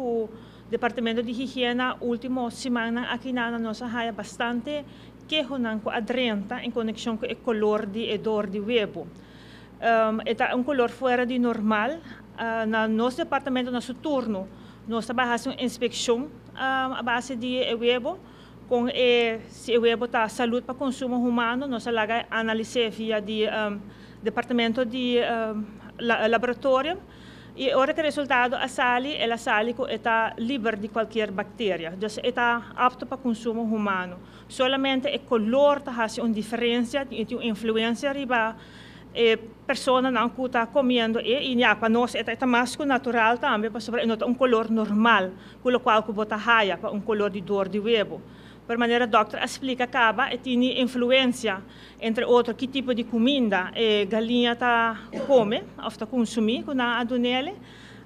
o Departamento de Higiene, última semana aqui na nossa área bastante queijo com adrenta em conexão com o color de edor de webo. Um, é um color fora de normal. Uh, no nosso departamento, nosso turno, nós trabalhamos uma inspeção um, base de webo, com e, se o webo está saúde para consumo humano, nós laga analisar via de um, departamento de um, laboratório e ora que resultado a sali, ela sali está livre de qualquer bactéria, então está apto para consumo humano. Solamente o color faz uma diferença, tem uma influência riba e pessoa não está comendo e e para nós é é mais natural também para sobre um color normal, com o qual que bota raia para um color de dor de webo. Per maneira doctor explica acaba e tem influência entre outros que tipo de comida e galinha tá come ou consumir com a adunele.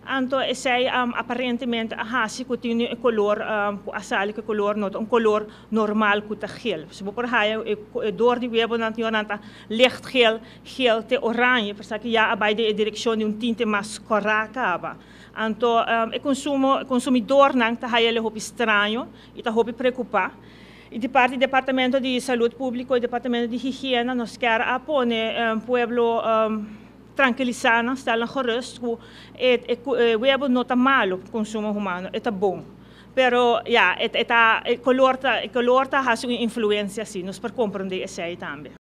Anto sei um, aparentemente a hasi ko tini e color um, asali color not um color normal ko ta geel. Se por haia e dor di webo nant nanta licht geel, geel te oranje, persa que ja abai de direção de um tinte mais coracaba. Anto um, e consumo consumidor nang ta haia le hopi estranho e ta hopi preocupar. E de parte do Departamento de Saúde Pública e Departamento de Higiene, nós queremos apoiar um, pueblo um, tranquilizar, stellen gerust. Het, het, het, we hebben nota malo consumo humano, het is bom. Pero het, het, het color, color has uma influência assim, nós para compreender isso aí também.